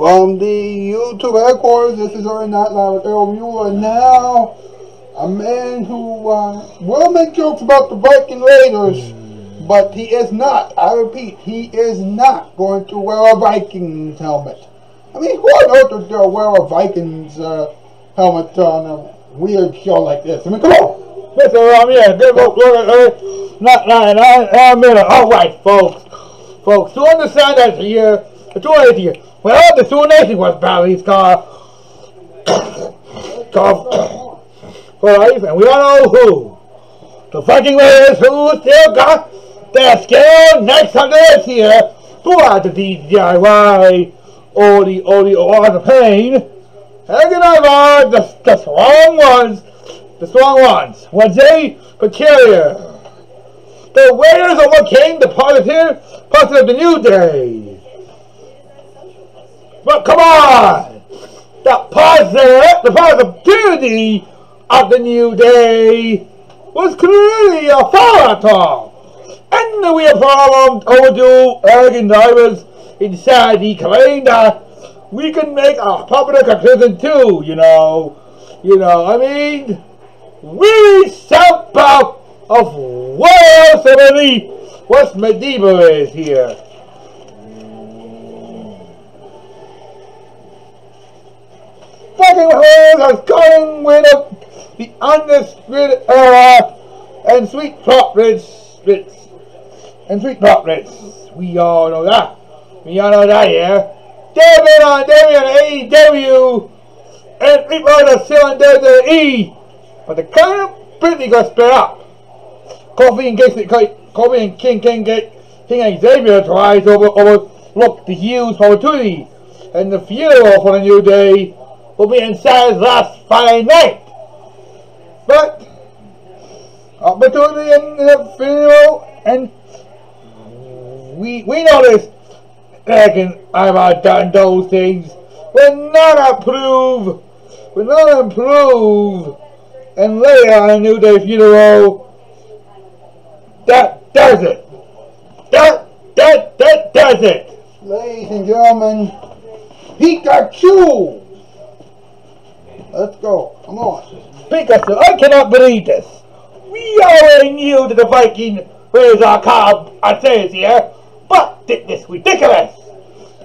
From the YouTube headquarters, this is already not live with Earl Mueller. Now, a man who uh, will make jokes about the Viking Raiders, but he is not, I repeat, he is not going to wear a Vikings helmet. I mean, who on earth would uh, wear a Vikings uh, helmet on a weird show like this? I mean, come on. Mr. Um, yeah, good folks, uh, not lying, I, I admit it. All right, folks. Folks, to understand that here, the two is. Well, the Sioux Nation was Barry's car. car. Right, and we all know who. The fucking Raiders who still got their skill next on this. Who are the DIY, or oh, the, or the, or the pain. And again, I the, the strong ones, the strong ones. Was they peculiar? The Raiders overcame the positive, positive of the New Day. But come on! The positive, the positivity of the New Day was clearly a fall And we have problems overdue arrogant drivers inside the commander. We can make a popular conclusion too, you know. You know, I mean, we south of Wales, West medieval is here. Fucking holes are going with the undisputed era and Street Profits and Street Profits. We all know that. We all know that, yeah. David on David AEW and are still on WWE. But the current Brittany got split up. Kofi and Kofi and King King get King Xavier tries over, overlook the huge opportunity and the funeral for the New Day will be inside last Friday night. But opportunity in the funeral and we we noticed back in I've done those things. We're not approved. We're not approved. And later on a New Day funeral, that does it. That that that does it. Ladies and gentlemen, Pikachu! Let's go. Come on. Pikachu, I cannot believe this. We already knew that the Viking was our car says here, but this ridiculous.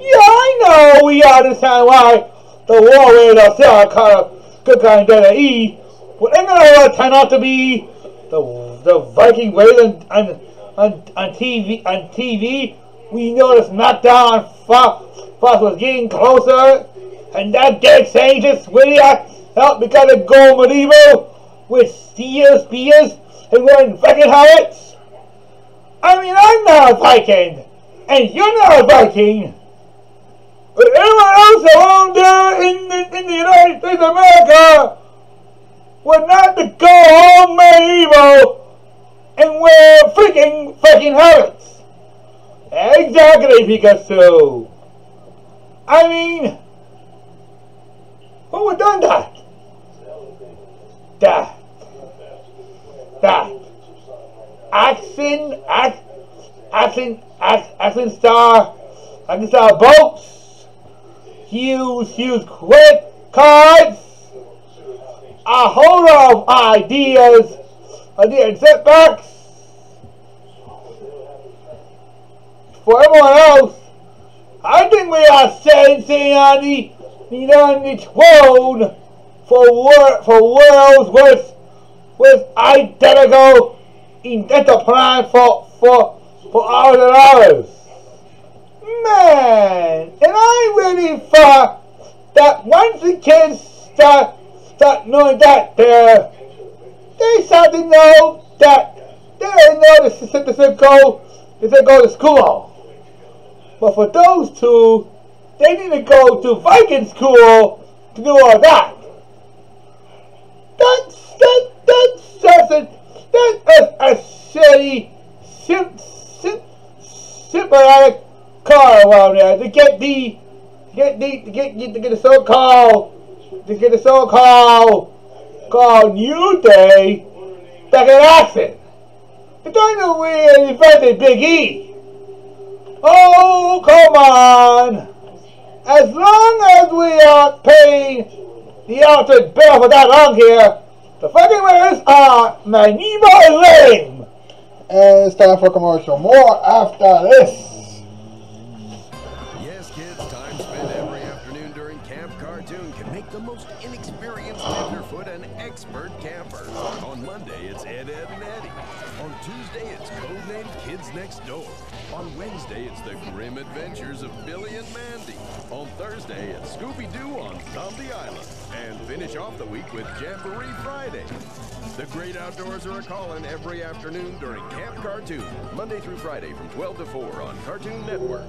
Yeah, I know we understand why the war are kind of good kind of E, but order turn out to be the the Viking wailing on, on on TV on TV, we noticed SmackDown Fox, Fox was getting closer and that dead scientist William helped me kind of go medieval with spears, spears, and wearing Viking helmets. I mean, I'm not a Viking, and you're not a Viking. But everyone else around there in the, in the United States of America would not to go home medieval and wear freaking fucking helmets. Exactly, Pikachu. I mean, who would done that? That. That. Action, act, action, act, action star, action star boats, huge, huge credit cards, a whole lot of ideas, ideas setbacks. For everyone else, I think we are saying on the The throne for wor for worlds with with identical identical plan for for for hours and hours. Man, and I really thought that once the kids start start knowing that they're they start to know that they know the system to go they go to school. But for those two they need to go to Viking school to do all that. That's that that's that's a that's a, a shitty sim, sim, symbiotic car around there to get the get the to get to get the so called to get the so called New Day back in action. The don't we invented Big E. Oh come on. As long as we are paying the electric bill for that long here, the Viking Raiders are Maniba lame. And it's time for commercial. More after this. Yes, kids, time spent every afternoon during Camp Cartoon can make the most inexperienced tenderfoot an expert camper. On Monday, it's Ed, Edd, and Eddy. On Tuesday, it's Codename Kids Next Door. On Wednesday, it's the grim adventures of Billy and Mandy. On Thursday, it's Scooby-Doo on Zombie Island. And finish off the week with Jamboree Friday. The great outdoors are a calling every afternoon during Camp Cartoon, Monday through Friday from 12 to 4 on Cartoon Network.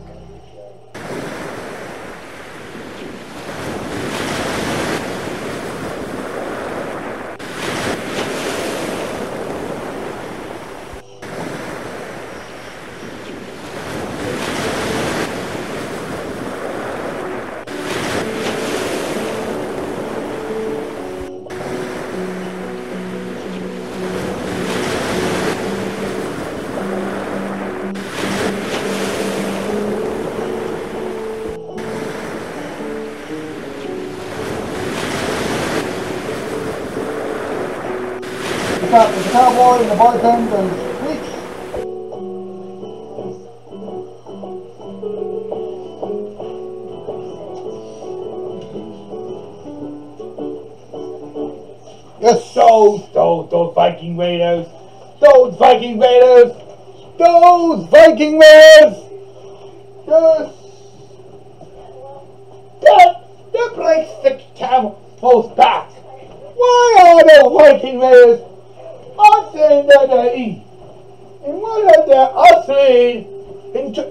The, cow- the cowboy and the bartender. Yes, Those, those, those Viking Raiders, those Viking Raiders, those Viking Raiders. yes. That, that breaks the camel's back. Why are the Viking Raiders uttering that they eat? And why are they uttering into.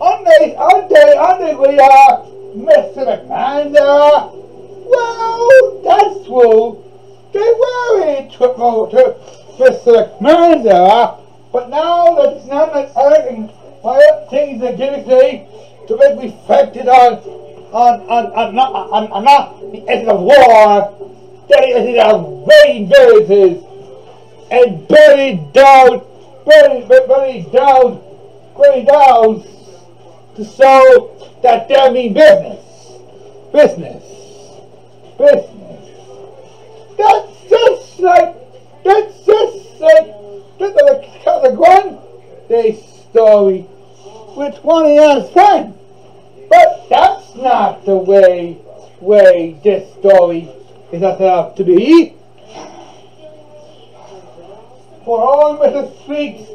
Aren't they, aren't they, aren't they, we are Mr. McMahon era? Well, that's true. They were in trouble to Mr. McMahon era, but now that it's not that everything, well, things are getting ready to be reflected on, on, on, on, on, on, on, on the end of war, that is the rain villages and buried down, buried, buried down, buried down to show that they mean business. Business. Business. That's just like, that's just like, that's like the one day story with one of your friends. But that's not the way, way this story is set up to be. For all Mr. Streets,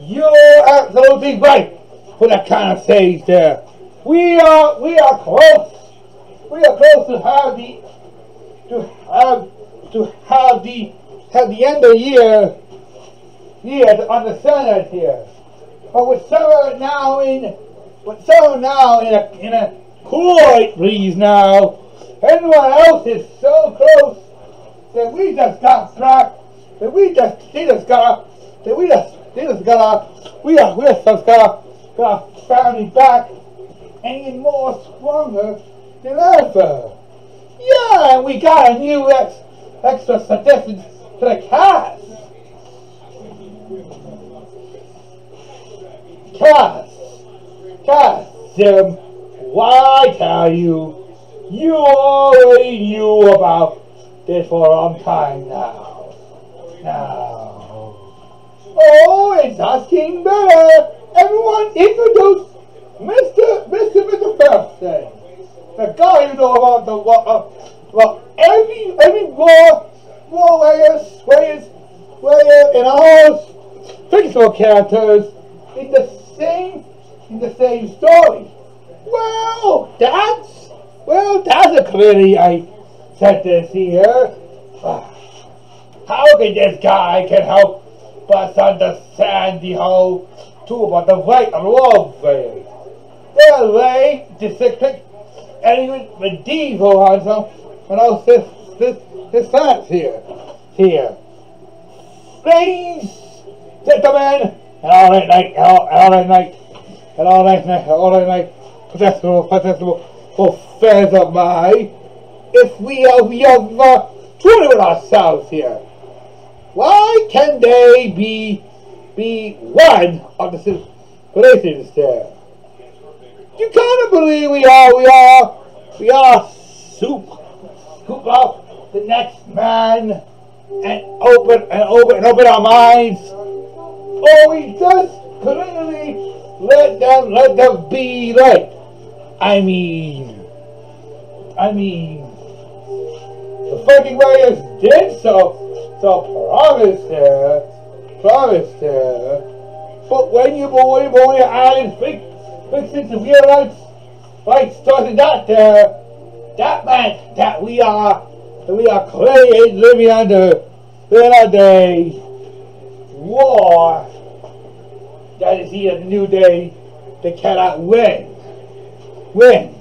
you're absolutely right for that kind of stage there. We are, we are close. We are close to have the, to have, to have the, have the end of the year, year on the Senate here. But with summer now in, with summer now in a, in a cool breeze now, everyone else is so close that we just got struck, that we just, they just got, that we just, they just got, we are, we just got, got our family back and even more stronger than ever. Yeah, and we got a new ex, extra suggestion to the cast. Cast, cast, Jim, why tell you? You already knew about this for a long time now. Now. Oh, it's asking better. Everyone introduce Mr. Mr. Mr. Thursday. The guy who know about the what uh, well every every war war players players player and all fictional characters in the same in the same story. Well that's well that's a clearly I said this here. How can this guy can help us understand the whole truth about the right and wrong thing? They're lay dissecting and even medieval on some I was this this this facts here. Here. Ladies, gentlemen, and all that night, and all, and all that night, and all that night, and all that night, protestable, protestable, affairs of my, if we are we are uh, truly with ourselves here. Why can they be be one of the places there. You kind of believe we are, we are, we are soup, scoop out the next man and open and open and open our minds, or we just clearly let them let them be like. I mean, I mean, the fucking Raiders did so, so promise there, promise there. But when you boy, boy, added fix, fixing to realize, like starting that there, that meant that we are, that we are clearly living under, living under war. That is here, the new day, they cannot win. Win.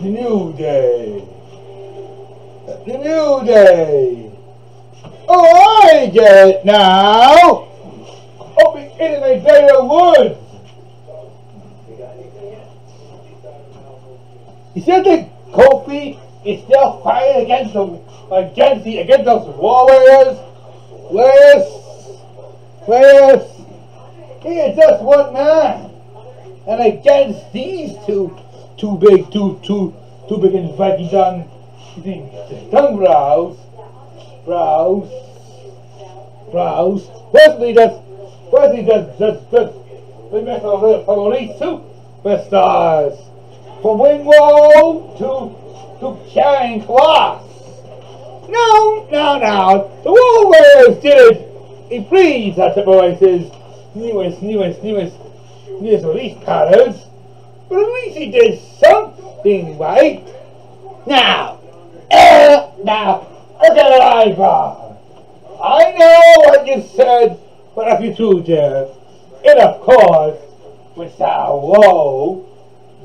The new day. The new day. Oh, I get it now. Open in a day of wood. You said that Kofi is still fighting against the against the against those warriors? Where's where's he is just one man. And against these two two big two two two big and fatty done done brows brows brows. Firstly just firstly just just just we met a police superstars. From Wingwall to to Charing Cross. No, no, no. The Warriors did it. He pleased at the voices. Newest, newest, newest, newest release patterns. But at least he did something right. Now, uh, now, look at the. I know what you said, but if you do there, and of course, with our woe,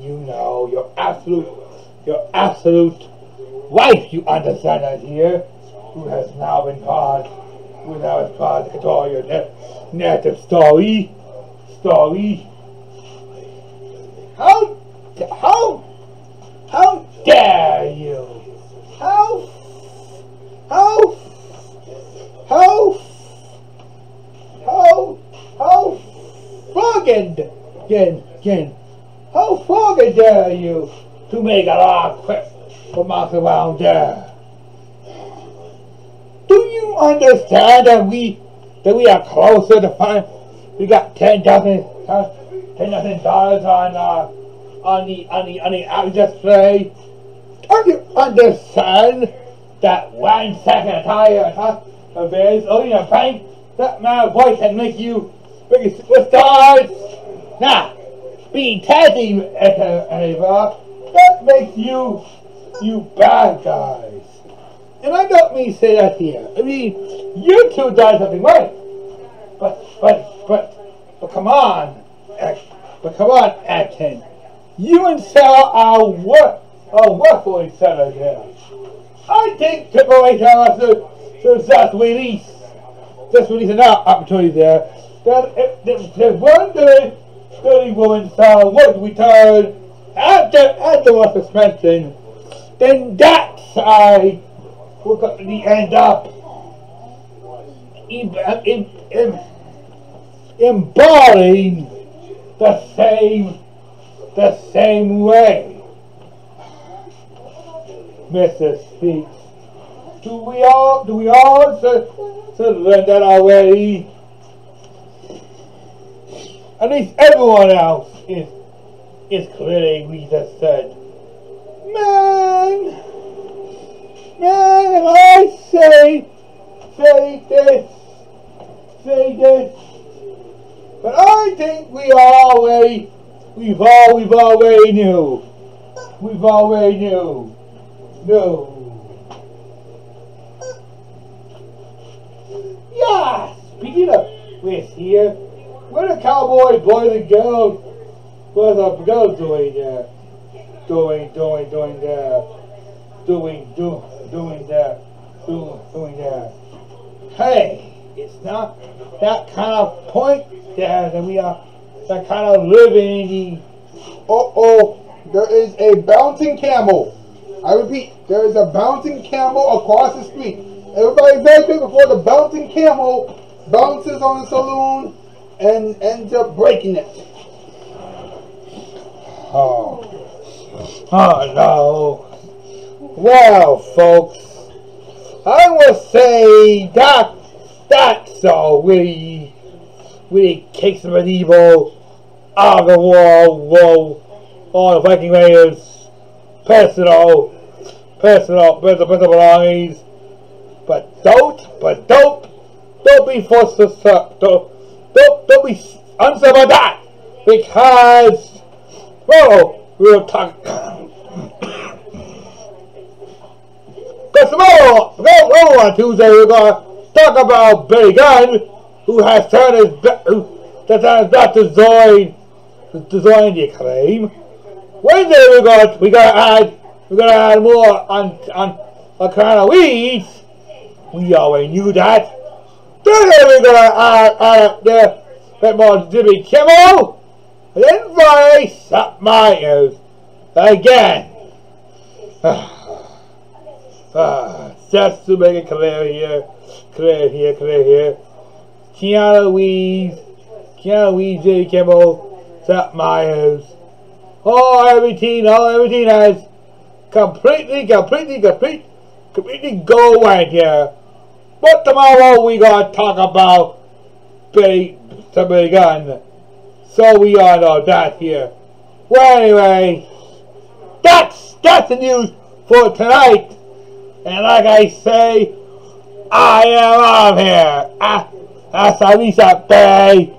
you know, your absolute, your absolute wife, you understand that here, who has now been caught, who now is to tell your net, narrative story, story. How, how, how dare you? How, how, how, how, how friggin', again, again, how friggin' dare you to make a lot quick from us around there? Do you understand that we that we are closer to find we got ten thousand ten thousand dollars on uh, on the on the on the display? Don't you understand that one second tire of this owning a bank that my voice can make you make you superstars? Now, being Teddy eh, eh, eh, Ava, that makes you you bad guys. And I don't mean say that here. I mean, you two done something right. But, but, but, but come on, but come on, Acton. You and Sarah are what, are what for each other here. I think Triple H has to, to just release, just release an opportunity there. That if, if, if one day, dirty woman Sarah would return after, after what suspension, then that side will completely end up em- em- em- embodying the same the same way. Mrs. Speaks. Do we all do we all sur- surrender already? At least everyone else is is clearly we just said. Man Man, if I say say this say this but I think we already we've all we've already knew. We've already knew. No. Yeah, speaking of this here, what are cowboy boys and girls what are the girls doing there? Doing, doing, doing there. Doing, do, doing there. Do, doing there. Hey, it's not that kind of point there that we are that kind of living in the Uh oh, there is a bouncing camel. I repeat, there is a bouncing camel across the street. Everybody very quick before the bouncing camel bounces on the saloon and ends up breaking it. Oh. Oh no. Well, folks, I will say that that's all really, really kicks the medieval out of the wall, wall, on the Viking Raiders, personal, personal, personal, personal belongings. But don't, but don't, don't be forced to, don't, don't, don't be unsaid about that, because, well, we'll talk. Because tomorrow, tomorrow on Tuesday, we're to talk about Billy Gunn, who has turned his who has to join, to the acclaim. Wednesday, we got to add, we're going to add more on, on, on of Weeds. We already knew that. We're going to add, add up there bit more Jimmy Kimmel. And then Friday, Seth Meyers. Again. Ah, just to make it clear here, clear here, clear here. Keanu Reeves, Keanu Reeves, Jimmy Kimmel, Seth Meyers. Oh, everything, all everything has completely, completely, complete, completely go away here. But tomorrow we gonna talk about Billy, somebody Gunn. So we all know that here. Well, anyway, that's that's the news for tonight. And like I say, I am on here. Ah, hasta Lisa Bay.